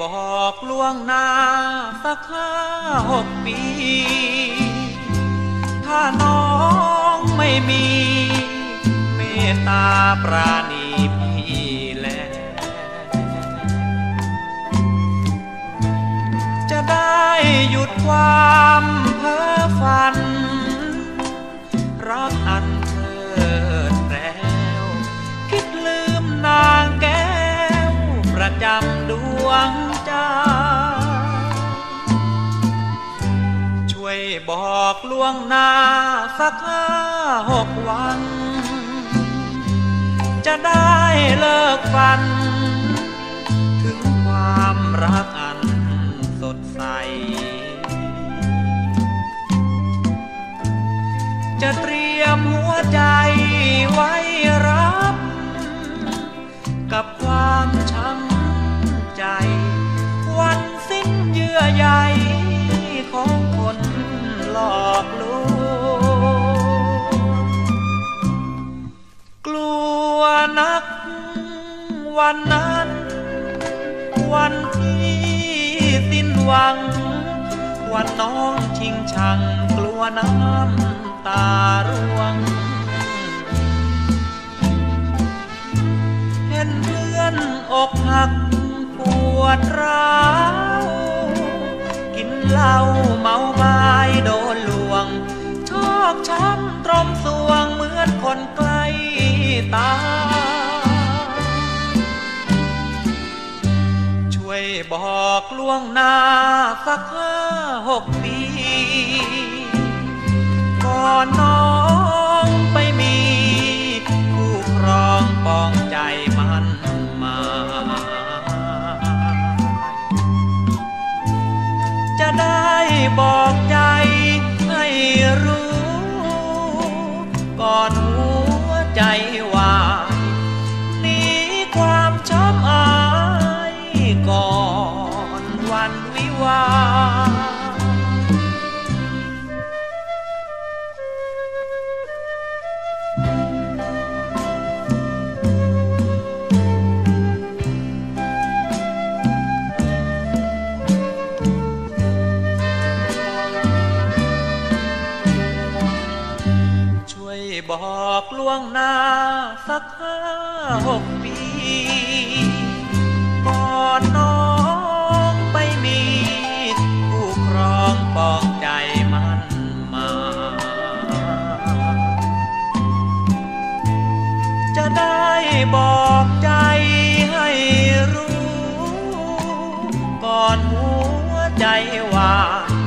บอกล่วงหน้าสักห้าหกปี ถ้าน้องไม่มี เมตตาปราณีพี่แล จะได้หยุดความเพ้อฝัน รักอันเถิด จำดวงใจช่วยบอกล่วงหน้าสักห้าหกวัน จะได้เลิกฝัน ถึงความรักอันสดใส จะเตรียมหัวใจไว้รับ กับความช้ำ นัก วันนั้น วันที่สิ้นหวัง วันน้องชิงชังกลัวน้ำตาร่วง เห็นเพื่อนอกหักปวดร้าว กินเหล้าเมาไม้โดนลวง ชอกช้ำ วยบอกล่วงหน้าสักห้าหกปี บอกล่วงหน้าสักห้าหกปีก่อนน้องไปมีผู้ครองปองใจมันมา จะได้บอกใจให้รู้ ก่อนหัวใจวาย